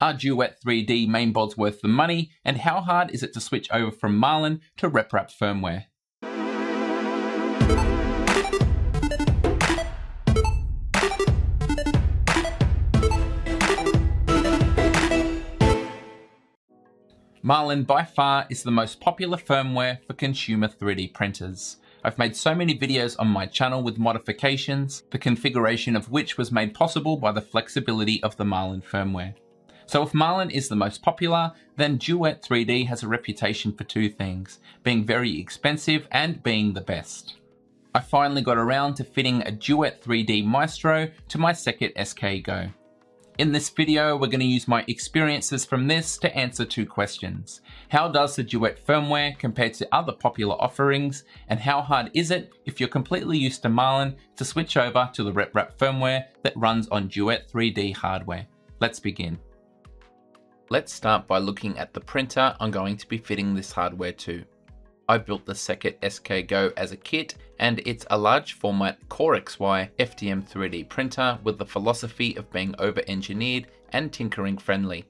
Are Duet 3D mainboards worth the money? And how hard is it to switch over from Marlin to RepRap firmware? Marlin by far is the most popular firmware for consumer 3D printers. I've made so many videos on my channel with modifications, the configuration of which was made possible by the flexibility of the Marlin firmware. So if Marlin is the most popular, then Duet 3D has a reputation for two things, being very expensive and being the best. I finally got around to fitting a Duet 3D Maestro to my second SK Go. In this video, we're going to use my experiences from this to answer two questions. How does the Duet firmware compare to other popular offerings, and how hard is it, if you're completely used to Marlin, to switch over to the RepRap firmware that runs on Duet 3D hardware? Let's begin. Let's start by looking at the printer I'm going to be fitting this hardware to. I built the Seckit SK Go as a kit and it's a large format Core XY FDM 3D printer with the philosophy of being over engineered and tinkering friendly.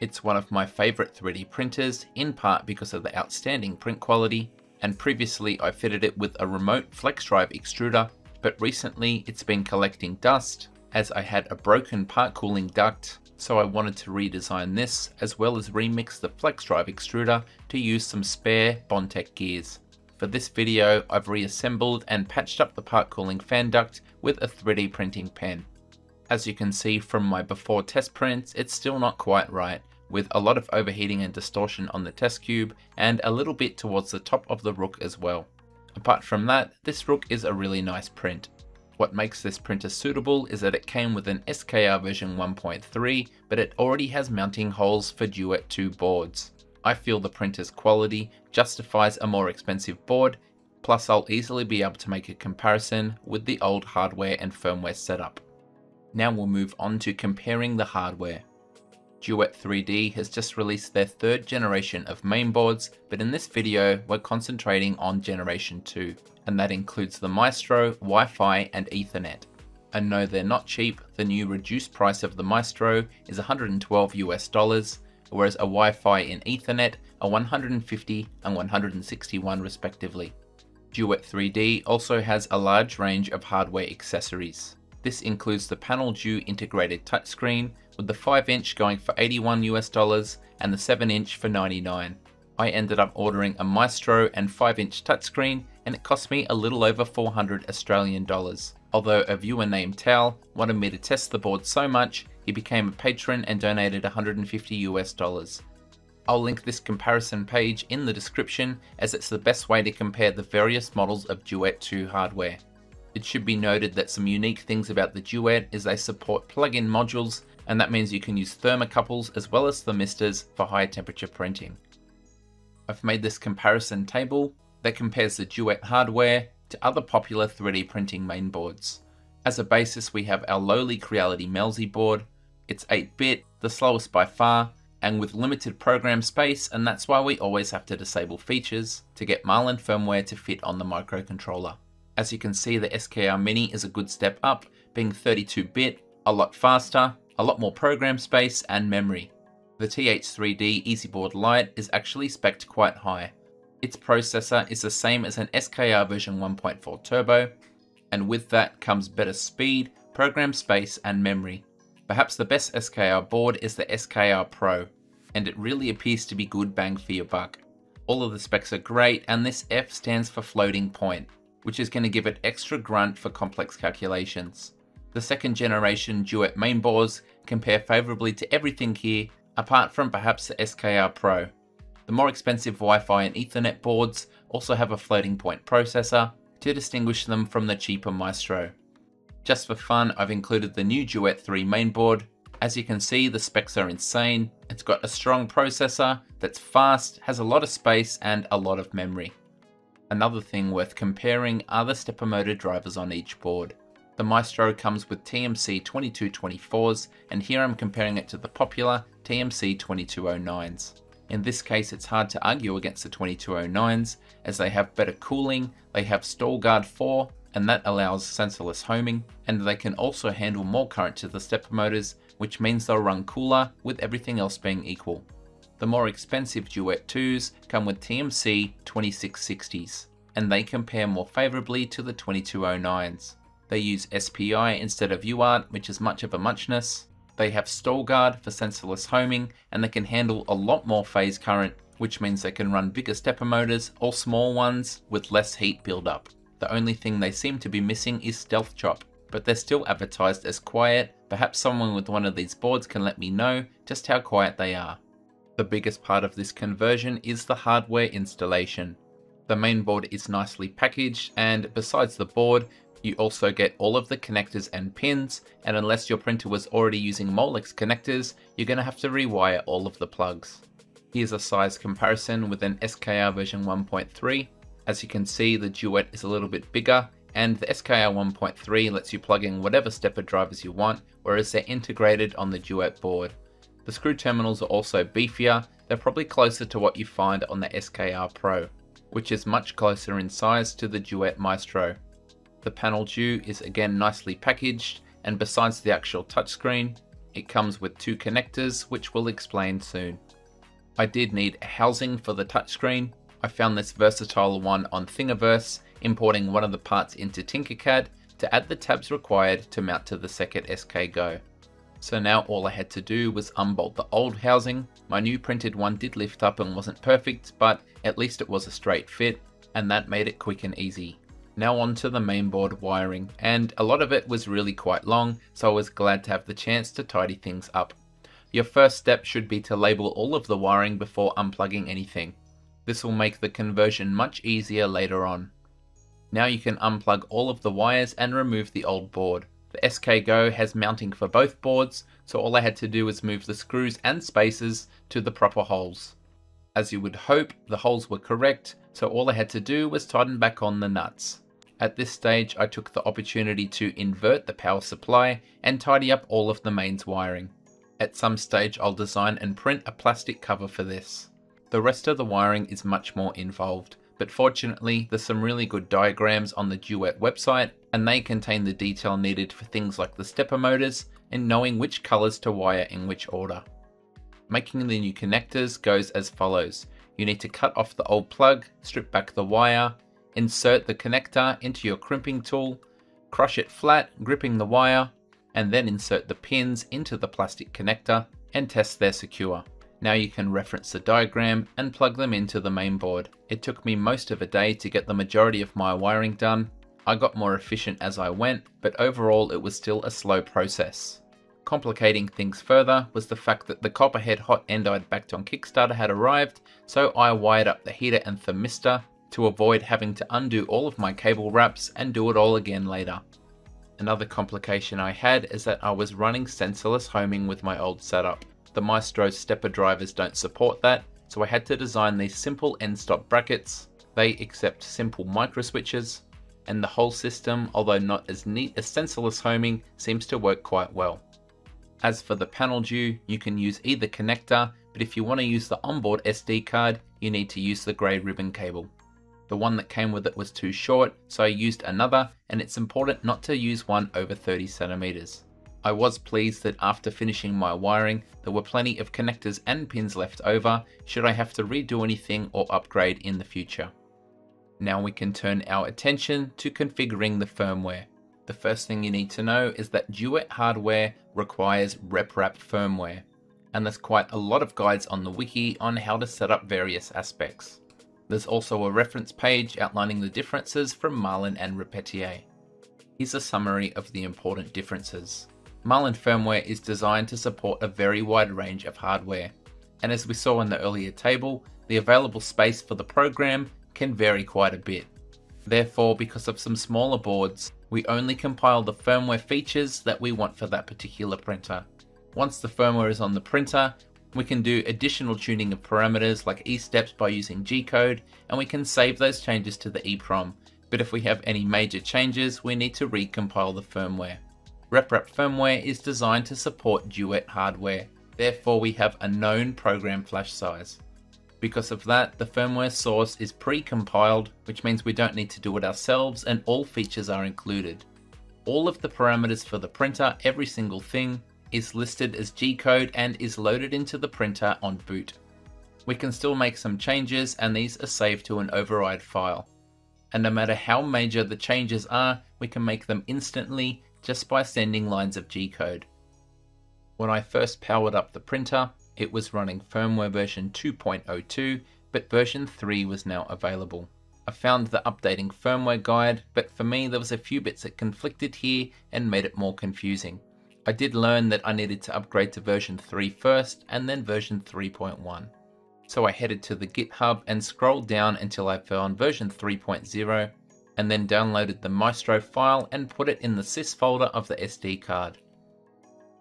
It's one of my favourite 3D printers in part because of the outstanding print quality and previously I fitted it with a remote flex drive extruder but recently it's been collecting dust as I had a broken part cooling duct so I wanted to redesign this as well as remix the flex drive extruder to use some spare Bondtech gears. For this video, I've reassembled and patched up the part cooling fan duct with a 3D printing pen. As you can see from my before test prints, it's still not quite right, with a lot of overheating and distortion on the test cube and a little bit towards the top of the rook as well. Apart from that, this rook is a really nice print. What makes this printer suitable is that it came with an SKR version 1.3, but it already has mounting holes for Duet 2 boards. I feel the printer's quality justifies a more expensive board, plus I'll easily be able to make a comparison with the old hardware and firmware setup. Now we'll move on to comparing the hardware. Duet 3D has just released their third generation of mainboards, but in this video we're concentrating on generation 2 and that includes the Maestro, Wi-Fi and Ethernet. And no, they're not cheap. The new reduced price of the Maestro is 112 US dollars, whereas a Wi-Fi and Ethernet are 150 and 161 respectively. Duet 3D also has a large range of hardware accessories. This includes the PanelDue integrated touchscreen, with the 5 inch going for 81 US dollars and the 7 inch for 99. I ended up ordering a Maestro and 5 inch touchscreen and it cost me a little over 400 Australian dollars. Although a viewer named Tal wanted me to test the board so much, he became a patron and donated 150 US dollars. I'll link this comparison page in the description as it's the best way to compare the various models of Duet 2 hardware. It should be noted that some unique things about the Duet is they support plug-in modules and that means you can use thermocouples as well as thermistors for higher temperature printing. I've made this comparison table that compares the Duet hardware to other popular 3D printing mainboards. As a basis we have our lowly Creality Melzi board, it's 8-bit, the slowest by far, and with limited program space and that's why we always have to disable features to get Marlin firmware to fit on the microcontroller. As you can see the SKR Mini is a good step up, being 32-bit, a lot faster, a lot more program space and memory. The TH3D EZBoard Lite is actually spec'd quite high, its processor is the same as an SKR version 1.4 Turbo, and with that comes better speed, program space, and memory. Perhaps the best SKR board is the SKR Pro, and it really appears to be good bang for your buck. All of the specs are great, and this F stands for floating point, which is going to give it extra grunt for complex calculations. The second generation Duet mainboards compare favourably to everything here, apart from perhaps the SKR Pro. The more expensive Wi-Fi and Ethernet boards also have a floating point processor to distinguish them from the cheaper Maestro. Just for fun, I've included the new Duet 3 mainboard. As you can see, the specs are insane. It's got a strong processor that's fast, has a lot of space, and a lot of memory. Another thing worth comparing are the stepper motor drivers on each board. The Maestro comes with TMC 2224s, and here I'm comparing it to the popular TMC 2209s. In this case, it's hard to argue against the 2209s as they have better cooling, they have StallGuard 4, and that allows sensorless homing, and they can also handle more current to the stepper motors which means they'll run cooler with everything else being equal. The more expensive Duet 2s come with TMC 2660s, and they compare more favourably to the 2209s. They use SPI instead of UART, which is much of a muchness. They have stall guard for sensorless homing, and they can handle a lot more phase current, which means they can run bigger stepper motors or small ones with less heat buildup. The only thing they seem to be missing is Stealth Chop, but they're still advertised as quiet. Perhaps someone with one of these boards can let me know just how quiet they are. The biggest part of this conversion is the hardware installation. The main board is nicely packaged and besides the board, you also get all of the connectors and pins, and unless your printer was already using Molex connectors, you're going to have to rewire all of the plugs. Here's a size comparison with an SKR version 1.3. As you can see, the Duet is a little bit bigger, and the SKR 1.3 lets you plug in whatever stepper drivers you want, whereas they're integrated on the Duet board. The screw terminals are also beefier, they're probably closer to what you find on the SKR Pro, which is much closer in size to the Duet Maestro. The PanelDue is again nicely packaged, and besides the actual touchscreen, it comes with two connectors, which we'll explain soon. I did need a housing for the touchscreen. I found this versatile one on Thingiverse, importing one of the parts into Tinkercad to add the tabs required to mount to the Second SK Go. So now all I had to do was unbolt the old housing. My new printed one did lift up and wasn't perfect, but at least it was a straight fit, and that made it quick and easy. Now on to the mainboard wiring, and a lot of it was really quite long, so I was glad to have the chance to tidy things up. Your first step should be to label all of the wiring before unplugging anything. This will make the conversion much easier later on. Now you can unplug all of the wires and remove the old board. The SK Go has mounting for both boards, so all I had to do was move the screws and spacers to the proper holes. As you would hope, the holes were correct, so all I had to do was tighten back on the nuts. At this stage, I took the opportunity to invert the power supply and tidy up all of the mains wiring. At some stage, I'll design and print a plastic cover for this. The rest of the wiring is much more involved, but fortunately, there's some really good diagrams on the Duet website, and they contain the detail needed for things like the stepper motors and knowing which colors to wire in which order. Making the new connectors goes as follows. You need to cut off the old plug, strip back the wire, Insert the connector into your crimping tool, crush it flat, gripping the wire, and then insert the pins into the plastic connector and test they're secure. Now you can reference the diagram and plug them into the main board. It took me most of a day to get the majority of my wiring done. I got more efficient as I went, but overall it was still a slow process. Complicating things further was the fact that the Copperhead hot end I'd backed on Kickstarter had arrived, so I wired up the heater and thermistor to avoid having to undo all of my cable wraps and do it all again later. Another complication I had is that I was running sensorless homing with my old setup. The Maestro stepper drivers don't support that, so I had to design these simple end stop brackets. They accept simple micro switches, and the whole system, although not as neat as sensorless homing, seems to work quite well. As for the PanelDue, you can use either connector, but if you want to use the onboard SD card, you need to use the grey ribbon cable. The one that came with it was too short, so I used another, and it's important not to use one over 30 centimeters. I was pleased that after finishing my wiring, there were plenty of connectors and pins left over should I have to redo anything or upgrade in the future. Now we can turn our attention to configuring the firmware. The first thing you need to know is that Duet hardware requires RepRap firmware, and there's quite a lot of guides on the wiki on how to set up various aspects. There's also a reference page outlining the differences from Marlin and Repetier. Here's a summary of the important differences. Marlin firmware is designed to support a very wide range of hardware, and as we saw in the earlier table, the available space for the program can vary quite a bit. Therefore, because of some smaller boards, we only compile the firmware features that we want for that particular printer. Once the firmware is on the printer, we can do additional tuning of parameters like E-steps by using G-code, and we can save those changes to the EEPROM, but if we have any major changes, we need to recompile the firmware. RepRap firmware is designed to support Duet hardware, therefore we have a known program flash size. Because of that, the firmware source is pre-compiled, which means we don't need to do it ourselves and all features are included. All of the parameters for the printer, every single thing, is listed as G-code and is loaded into the printer on boot. We can still make some changes and these are saved to an override file. And no matter how major the changes are, we can make them instantly just by sending lines of G-code. When I first powered up the printer, it was running firmware version 2.02, but version 3 was now available. I found the updating firmware guide, but for me there was a few bits that conflicted here and made it more confusing. I did learn that I needed to upgrade to version 3 first and then version 3.1. So I headed to the GitHub and scrolled down until I found version 3.0 and then downloaded the Maestro file and put it in the sys folder of the SD card.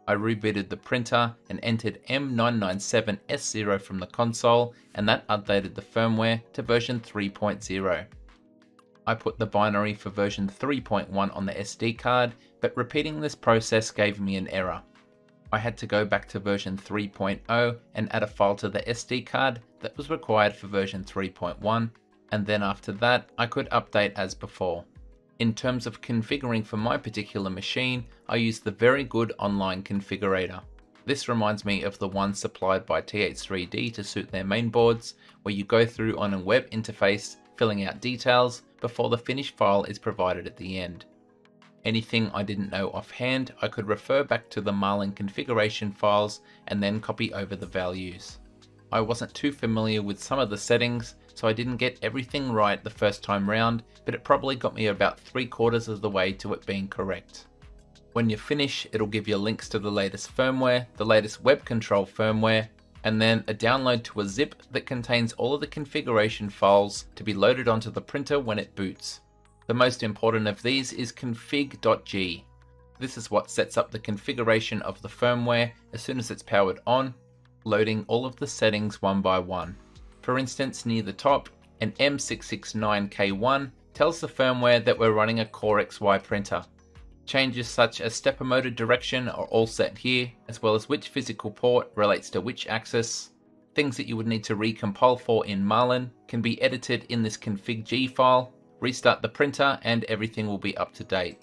I rebooted the printer and entered M997S0 from the console and that updated the firmware to version 3.0. I put the binary for version 3.1 on the SD card, but repeating this process gave me an error. I had to go back to version 3.0 and add a file to the SD card that was required for version 3.1, and then after that I could update as before. In terms of configuring for my particular machine, I use the very good online configurator. This reminds me of the one supplied by TH3D to suit their mainboards, where you go through on a web interface, filling out details, before the finished file is provided at the end. Anything I didn't know offhand, I could refer back to the Marlin configuration files and then copy over the values. I wasn't too familiar with some of the settings, so I didn't get everything right the first time round, but it probably got me about three quarters of the way to it being correct. When you finish, it'll give you links to the latest firmware, the latest web control firmware, and then a download to a zip that contains all of the configuration files to be loaded onto the printer when it boots. The most important of these is config.g. This is what sets up the configuration of the firmware as soon as it's powered on, loading all of the settings one by one. For instance, near the top, an M669K1 tells the firmware that we're running a Core XY printer. Changes such as stepper motor direction are all set here, as well as which physical port relates to which axis. Things that you would need to recompile for in Marlin can be edited in this config.g file, restart the printer and everything will be up to date.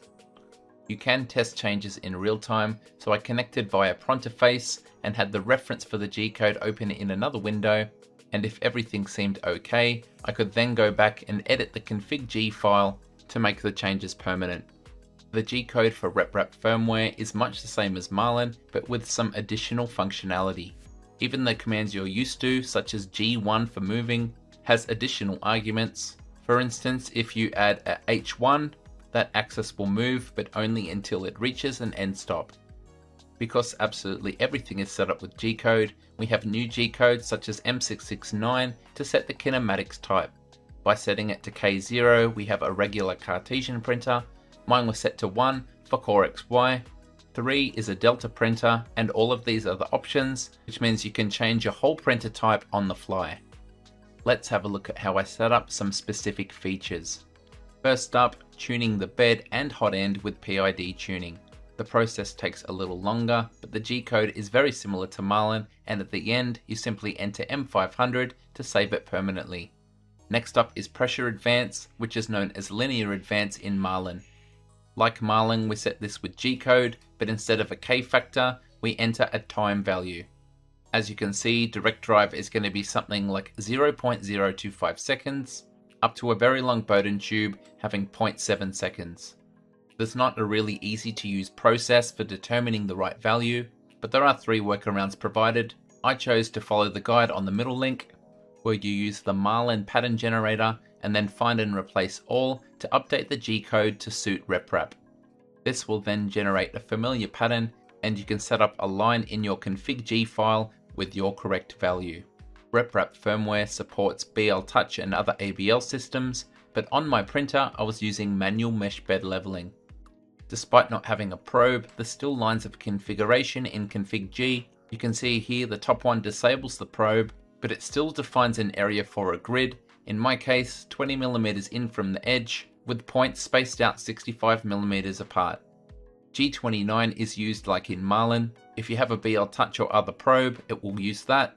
You can test changes in real time, so I connected via Pronterface and had the reference for the G code open in another window and if everything seemed okay, I could then go back and edit the config.g file to make the changes permanent. The G-code for RepRap firmware is much the same as Marlin, but with some additional functionality. Even the commands you're used to, such as G1 for moving, has additional arguments. For instance, if you add a H1, that axis will move, but only until it reaches an end stop. Because absolutely everything is set up with G-code, we have new G-codes such as M669 to set the kinematics type. By setting it to K0, we have a regular Cartesian printer. Mine was set to 1 for Core XY. 3 is a Delta printer, and all of these are the options, which means you can change your whole printer type on the fly. Let's have a look at how I set up some specific features. First up, tuning the bed and hot end with PID tuning. The process takes a little longer, but the G-code is very similar to Marlin, and at the end, you simply enter M500 to save it permanently. Next up is pressure advance, which is known as linear advance in Marlin. Like Marlin, we set this with G-code, but instead of a K factor, we enter a time value. As you can see, direct drive is going to be something like 0.025 seconds, up to a very long Bowden tube having 0.7 seconds. There's not a really easy to use process for determining the right value, but there are three workarounds provided. I chose to follow the guide on the middle link, where you use the Marlin pattern generator and then find and replace all to update the G code to suit RepRap. This will then generate a familiar pattern and you can set up a line in your config.g file with your correct value. RepRap firmware supports BL Touch and other ABL systems, but on my printer I was using manual mesh bed leveling. Despite not having a probe, there's still lines of configuration in config G. You can see here the top one disables the probe, but it still defines an area for a grid, in my case 20mm in from the edge, with points spaced out 65mm apart. G29 is used like in Marlin. If you have a BL Touch or other probe, it will use that.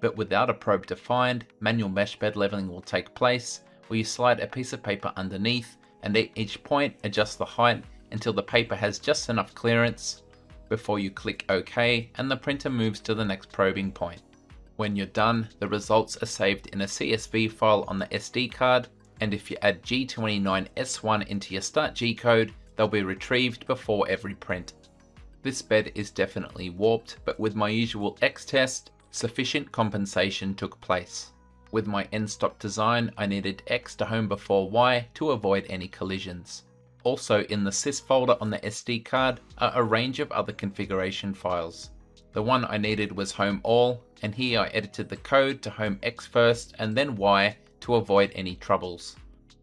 But without a probe defined, manual mesh bed leveling will take place, where you slide a piece of paper underneath and at each point adjust the height until the paper has just enough clearance. before you click OK and the printer moves to the next probing point. When you're done, the results are saved in a CSV file on the SD card, and if you add G29S1 into your start G code, they'll be retrieved before every print. This bed is definitely warped, but with my usual X test, sufficient compensation took place. With my end stop design, I needed X to home before Y to avoid any collisions. Also in the sys folder on the SD card are a range of other configuration files. The one I needed was home all, and here I edited the code to home X first and then Y to avoid any troubles.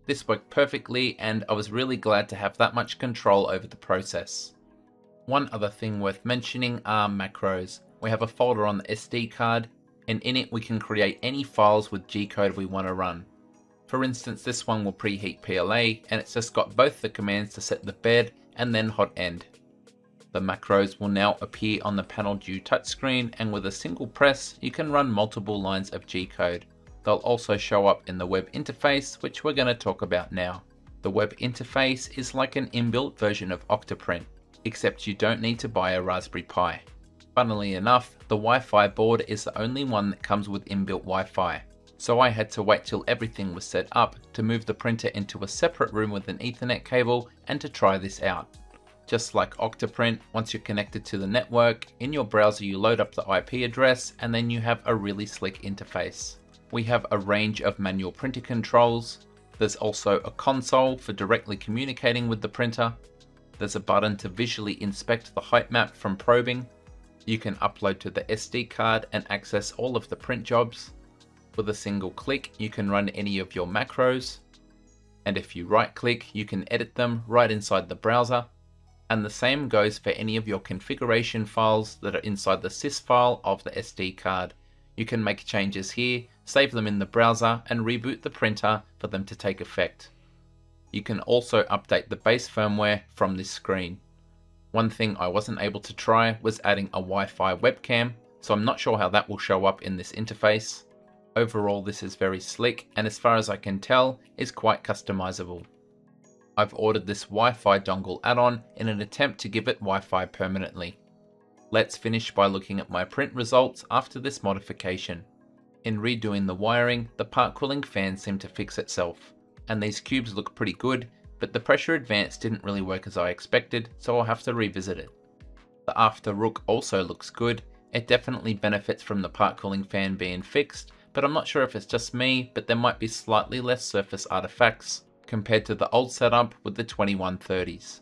This worked perfectly and I was really glad to have that much control over the process. One other thing worth mentioning are macros. We have a folder on the SD card and in it we can create any files with G-code we want to run. For instance, this one will preheat PLA and it's just got both the commands to set the bed and then hot end. The macros will now appear on the PanelDue touchscreen and with a single press you can run multiple lines of G-code. They'll also show up in the web interface which we're going to talk about now. The web interface is like an inbuilt version of Octoprint, except you don't need to buy a Raspberry Pi. Funnily enough, the Wi-Fi board is the only one that comes with inbuilt Wi-Fi, so I had to wait till everything was set up to move the printer into a separate room with an ethernet cable and to try this out. Just like Octoprint, once you're connected to the network, in your browser you load up the IP address and then you have a really slick interface. We have a range of manual printer controls. There's also a console for directly communicating with the printer. There's a button to visually inspect the height map from probing. You can upload to the SD card and access all of the print jobs. With a single click, you can run any of your macros. And if you right click, you can edit them right inside the browser. And the same goes for any of your configuration files that are inside the sys file of the SD card. You can make changes here, save them in the browser, and reboot the printer for them to take effect. You can also update the base firmware from this screen. One thing I wasn't able to try was adding a Wi-Fi webcam, so I'm not sure how that will show up in this interface. Overall this is very slick and as far as I can tell is quite customizable. I've ordered this Wi-Fi dongle add-on in an attempt to give it Wi-Fi permanently. Let's finish by looking at my print results after this modification. In redoing the wiring, the part cooling fan seemed to fix itself, and these cubes look pretty good, but the pressure advance didn't really work as I expected, so I'll have to revisit it. The after rook also looks good, it definitely benefits from the part cooling fan being fixed, but I'm not sure if it's just me, but there might be slightly less surface artifacts compared to the old setup with the 2130s.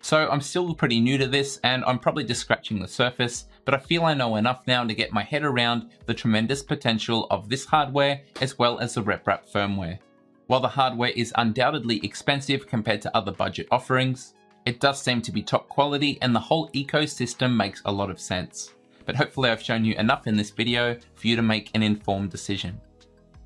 So I'm still pretty new to this and I'm probably just scratching the surface, but I feel I know enough now to get my head around the tremendous potential of this hardware as well as the RepRap firmware. While the hardware is undoubtedly expensive compared to other budget offerings, it does seem to be top quality and the whole ecosystem makes a lot of sense but hopefully I've shown you enough in this video for you to make an informed decision.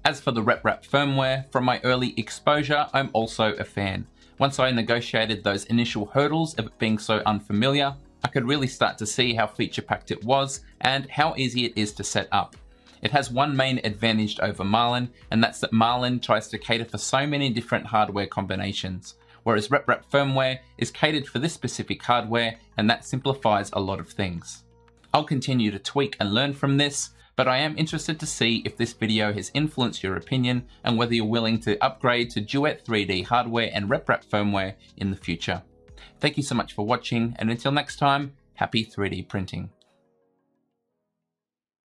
As for the RepRap firmware, from my early exposure, I'm also a fan. Once I negotiated those initial hurdles of it being so unfamiliar, I could really start to see how feature packed it was and how easy it is to set up. It has one main advantage over Marlin, and that's that Marlin tries to cater for so many different hardware combinations, whereas RepRap firmware is catered for this specific hardware, and that simplifies a lot of things. I'll continue to tweak and learn from this, but I am interested to see if this video has influenced your opinion and whether you're willing to upgrade to Duet 3D hardware and RepRap firmware in the future. Thank you so much for watching, and until next time, happy 3D printing.